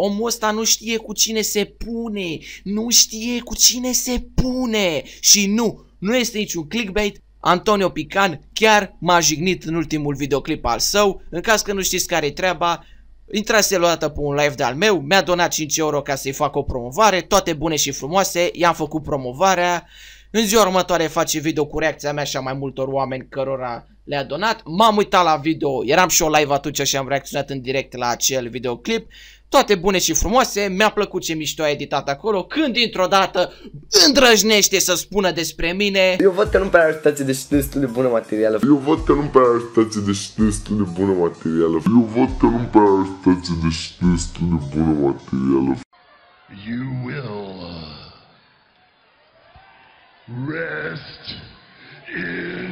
Omul ăsta nu știe cu cine se pune, nu știe cu cine se pune. Și nu, nu este niciun clickbait, Antonio Pican chiar m-a jignit în ultimul videoclip al său, în caz că nu știți care e treaba, Intrase o dată pe un live de al meu, mi-a donat 5 euro ca să-i fac o promovare, toate bune și frumoase, i-am făcut promovarea. În ziua următoare face video cu reacția mea și a mai multor oameni cărora le-a donat. M-am uitat la video, eram și o live atunci și am reacționat în direct la acel videoclip. Toate bune și frumoase, mi-a plăcut ce mișto a editat acolo, când dintr-o dată îndrăjnește să spună despre mine. Eu văd că nu prea ai stație de destul de bună materială. Eu văd că nu prea ai stație de destul de bună materială. Eu văd că nu prea ai stație de destul de bună materială. You will uh, rest in